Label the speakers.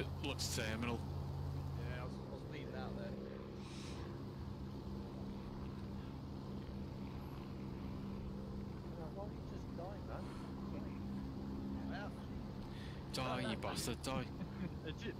Speaker 1: It looks terminal.
Speaker 2: Yeah, I was, I was out there.
Speaker 3: Why don't you just die, man?
Speaker 1: Die, you bastard, die.
Speaker 3: Legit.